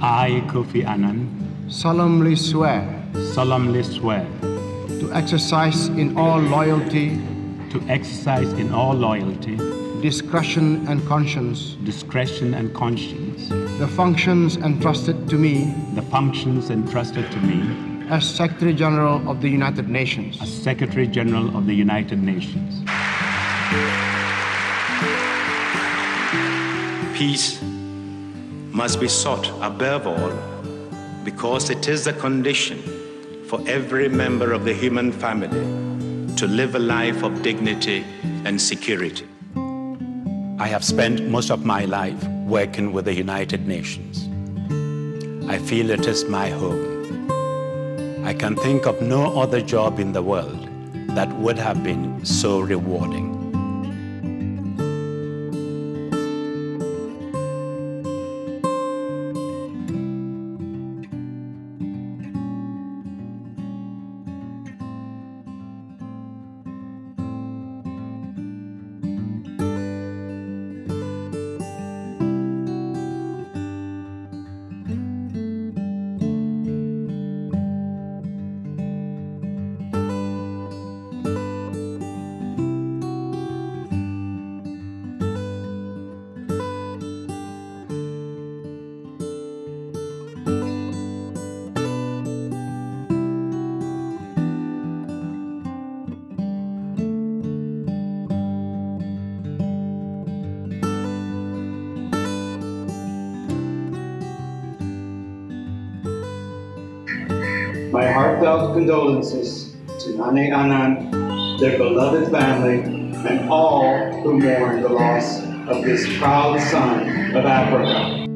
I, Kofi Annan, solemnly swear solemnly swear to exercise in all loyalty, to exercise in all loyalty, discretion, and conscience discretion, and conscience the functions entrusted to me the functions entrusted to me as Secretary General of the United Nations. as Secretary General of the United Nations. Peace must be sought above all because it is the condition for every member of the human family to live a life of dignity and security. I have spent most of my life working with the United Nations. I feel it is my home. I can think of no other job in the world that would have been so rewarding. My heartfelt condolences to Nane Annan, their beloved family, and all who mourn the loss of this proud son of Africa.